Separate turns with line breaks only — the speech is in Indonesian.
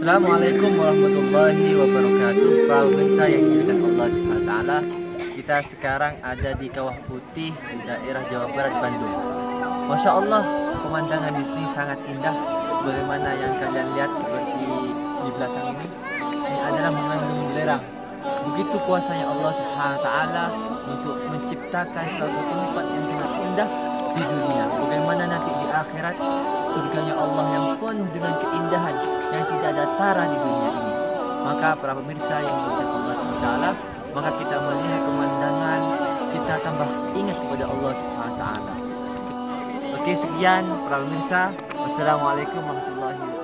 Assalamualaikum warahmatullahi wabarakatuh Para pemirsa yang dimuliakan Allah taala. Kita sekarang ada di Kawah Putih di daerah Jawa Barat Bandung. Masya Allah, pemandangan di sini sangat indah sebagaimana yang kalian lihat seperti di belakang ini. Ini adalah mengandung belerang. Begitu kuasanya Allah taala untuk menciptakan suatu tempat yang sangat indah di dunia. Bagaimana nanti di akhirat surganya Allah yang penuh dengan keindahan yang tidak ada tara di dunia ini. Maka para pemirsa yang dimuliakan Allah taala, maka kita melihat pemandangan kita tambah ingat kepada Allah Subhanahu wa taala. Oke, sekian para pemirsa. Wassalamualaikum warahmatullahi